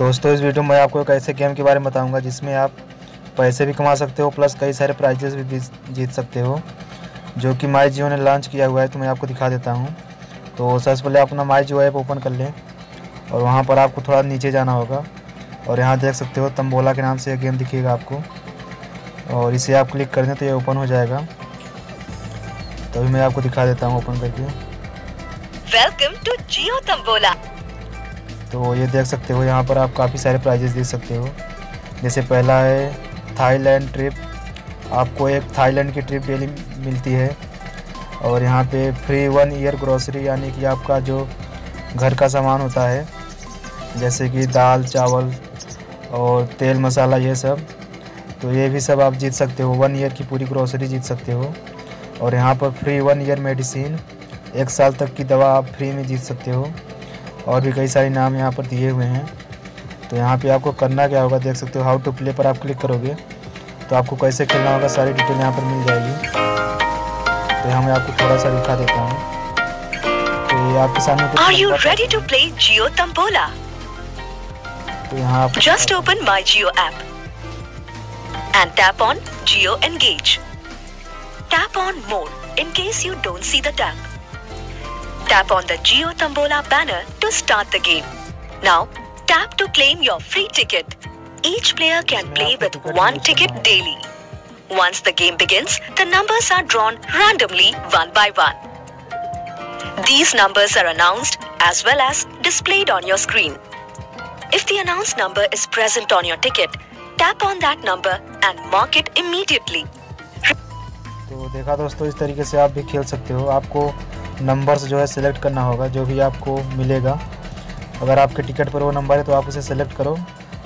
दोस्तों, इस वीडियो में आपको एक ऐसे गेम के बारे में बताऊँगा जिसमें आप पैसे भी कमा सकते हो, प्लस कई सारे प्राइजेस भी जीत सकते हो, जो कि माई जियो ने लॉन्च किया हुआ है तो मैं आपको दिखा देता हूँ। तो सबसे पहले अपना माई जियो ऐप ओपन कर लें, और वहाँ पर आपको थोड़ा नीचे जाना होगा, और यहाँ देख सकते हो तम्बोला के नाम से गेम दिखेगा आपको, और इसे आप क्लिक कर दें तो ये ओपन हो जाएगा। तो अभी मैं आपको दिखा देता हूँ ओपन करके। वेलकम टू जियो तम्बोला तो ये देख सकते हो, यहाँ पर आप काफ़ी सारे प्राइजेस देख सकते हो। जैसे पहला है थाईलैंड ट्रिप आपको एक थाईलैंड की ट्रिप डेली मिलती है। और यहाँ पे फ्री वन ईयर ग्रोसरी यानी कि आपका जो घर का सामान होता है, जैसे कि दाल, चावल और तेल मसाला ये सब। तो ये भी सब आप जीत सकते हो वन ईयर की पूरी ग्रोसरी जीत सकते हो। और यहाँ पर फ्री वन ईयर मेडिसिन एक साल तक की दवा आप फ्री में जीत सकते हो। और भी कई सारे नाम यहाँ पर दिए हुए हैं। तो यहाँ पे आपको करना क्या होगा देख सकते हो हाउ टू प्ले पर आप क्लिक करोगे तो आपको कैसे खेलना होगा सारी डिटेल यहाँ पर मिल जाएगी। तो यहाँ मैं आपको थोड़ा सा दिखा देता हूँ। तो ये आपके सामने तो यहाँ just open my Jio app and tap on Jio engage tap on more in case you don't see the tap tap on the Jio tambola banner to start the game. Now, tap to claim your free ticket. Each player can play with one ticket daily. Once the game begins, the numbers are drawn randomly one by one. These numbers are announced as well as displayed on your screen. If the announced number is present on your ticket, tap on that number and mark it immediately. तो देखा दोस्तों इस तरीके से आप भी खेल सकते हो आपको नंबर्स जो है सिलेक्ट करना होगा जो भी आपको मिलेगा अगर आपके टिकट पर वो नंबर है तो आप उसे सेलेक्ट करो।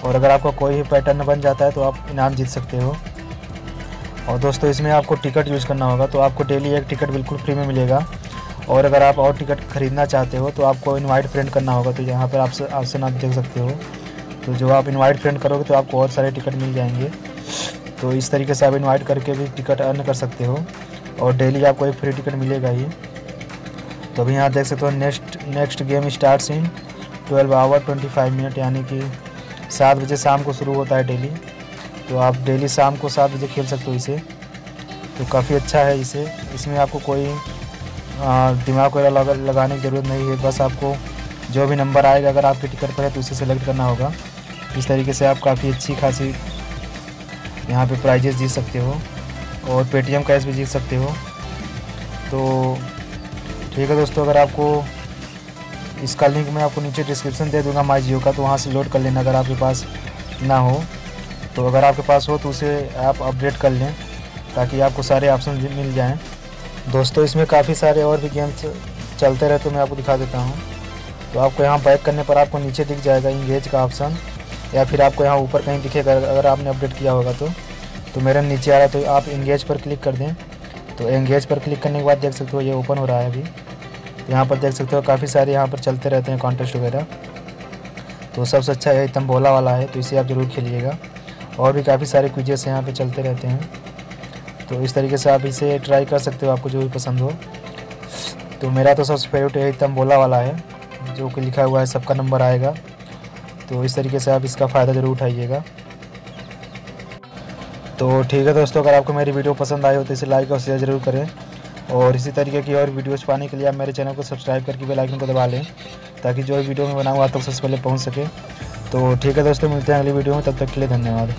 और अगर आपका कोई भी पैटर्न बन जाता है तो आप इनाम जीत सकते हो। और दोस्तों, इसमें आपको टिकट यूज़ करना होगा तो आपको डेली एक टिकट बिल्कुल फ्री में मिलेगा। और अगर आप और टिकट ख़रीदना चाहते हो तो आपको इनवाइट फ्रेंड करना होगा तो यहाँ पर आपसे आपसे आप देख सकते हो। तो जो आप इनवाइट फ्रेंड करोगे तो आपको और सारे टिकट मिल जाएँगे। तो इस तरीके से आप इनवाइट करके भी टिकट अर्न कर सकते हो। और डेली आपको एक फ्री टिकट मिलेगा ही। तो अभी यहाँ देख सकते हो next next game start in twelve hour twenty five minute यानी कि सात बजे शाम को शुरू होता है डेली। तो आप डेली शाम को सात बजे खेल सकते हो इसे। तो काफ़ी अच्छा है इसे। इसमें आपको कोई दिमाग वगैरह लगा, लगाने की ज़रूरत नहीं है। बस आपको जो भी नंबर आएगा अगर आपके टिकट पर है तो उसे सेलेक्ट करना होगा। इस तरीके से आप काफ़ी अच्छी खासी यहाँ पे प्राइजेस जीत सकते हो। और पेटीएम कैश भी जीत सकते हो। तो ठीक है दोस्तों अगर आपको इसका लिंक मैं आपको नीचे डिस्क्रिप्शन दे दूँगा माई जियो का तो वहाँ से लोड कर लेना अगर आपके पास ना हो। तो अगर आपके पास हो तो उसे आप अपडेट कर लें, ताकि आपको सारे ऑप्शन मिल जाएँ। दोस्तों, इसमें काफ़ी सारे और भी गेम्स चलते रहे तो मैं आपको दिखा देता हूँ। तो आपको यहाँ बैक करने पर आपको नीचे दिख जाएगा इंगेज का ऑप्शन या फिर आपको यहाँ ऊपर कहीं दिखेगा, अगर आपने अपडेट किया होगा तो। तो मेरे नीचे आ रहा है तो आप इंगेज पर क्लिक कर दें। तो एंगेज पर क्लिक करने के बाद देख सकते हो ये ओपन हो रहा है अभी। यहाँ पर देख सकते हो काफ़ी सारे यहाँ पर चलते रहते हैं कॉन्टेस्ट वगैरह। तो सबसे अच्छा है तम्बोला वाला है तो इसे आप ज़रूर खेलिएगा। और भी काफ़ी सारे क्विजेस यहाँ पे चलते रहते हैं। तो इस तरीके से आप इसे ट्राई कर सकते हो, आपको जो भी पसंद हो। तो मेरा तो सबसे फेवरेट है तम्बोला वाला है, जो कि लिखा हुआ है, सबका नंबर आएगा। तो इस तरीके से आप इसका फ़ायदा ज़रूर उठाइएगा। तो ठीक है दोस्तों, अगर आपको मेरी वीडियो पसंद आई हो तो इसे लाइक और शेयर ज़रूर करें। और इसी तरीके की और वीडियोस पाने के लिए आप मेरे चैनल को सब्सक्राइब करके बेल आइकन को दबा लें, ताकि जो वीडियो मैं बनाऊँ आप तक सबसे पहले पहुँच सके। तो ठीक है दोस्तों, मिलते हैं अगली वीडियो में, तब तक के लिए धन्यवाद।